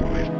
personally.